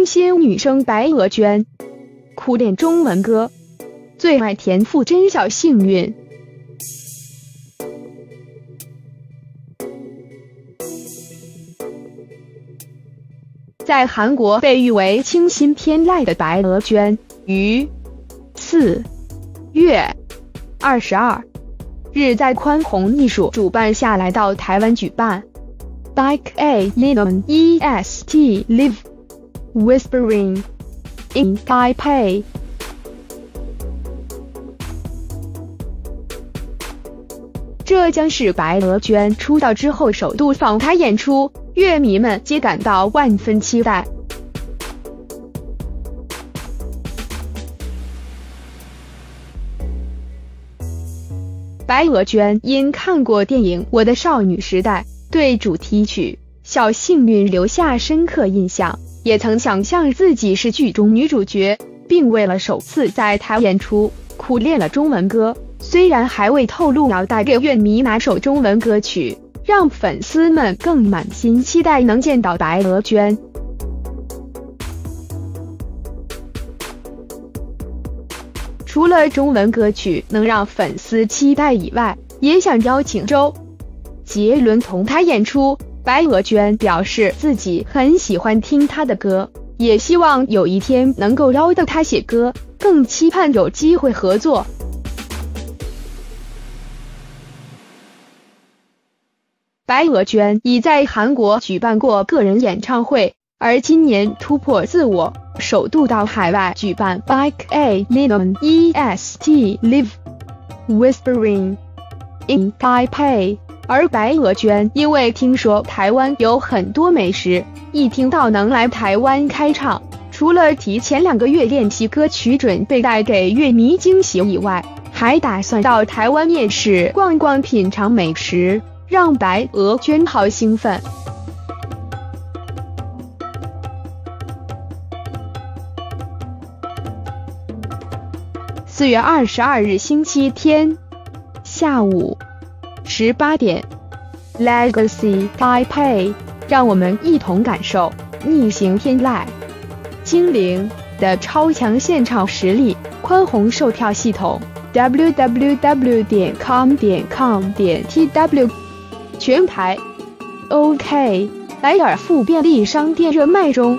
清新女生白娥娟，苦练中文歌，最爱田馥甄小幸运。在韩国被誉为清新偏赖的白娥娟，于四月二十二。日在宽宏艺术主办下来到台湾举办。Bike A Little E S T Live Whispering in Taipei。这将是白娥娟出道之后首度访台演出。乐迷们皆感到万分期待。白娥娟因看过电影《我的少女时代》，对主题曲《小幸运》留下深刻印象，也曾想象自己是剧中女主角，并为了首次在台演出，苦练了中文歌。虽然还未透露要带给乐迷哪首中文歌曲。让粉丝们更满心期待能见到白娥娟。除了中文歌曲能让粉丝期待以外，也想邀请周杰伦同台演出。白娥娟表示自己很喜欢听他的歌，也希望有一天能够邀到他写歌，更期盼有机会合作。白娥娟已在韩国举办过个人演唱会，而今年突破自我，首度到海外举办 Bike A Little E S T Live Whispering in Taipei。而白娥娟因为听说台湾有很多美食，一听到能来台湾开唱，除了提前两个月练习歌曲，准备带给乐迷惊喜以外，还打算到台湾夜市逛逛，品尝美食。让白娥娟好兴奋。四月二十二日星期天下午十八点，Legacy Taipei，让我们一同感受逆行天籁精灵的超强现场实力。宽宏售票系统：www 点 com 点 com 点 tw。全台，OK，莱尔富便利商店热卖中。